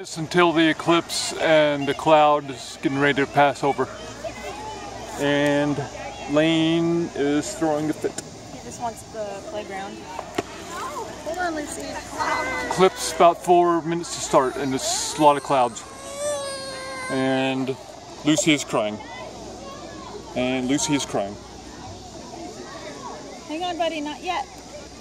It's until the eclipse and the cloud is getting ready to pass over. And Layne is throwing a fit. He just wants the playground. Hold on, Lucy. Eclipse about four minutes to start and it's a lot of clouds. And Lucy is crying. And Lucy is crying. Hang on, buddy, not yet.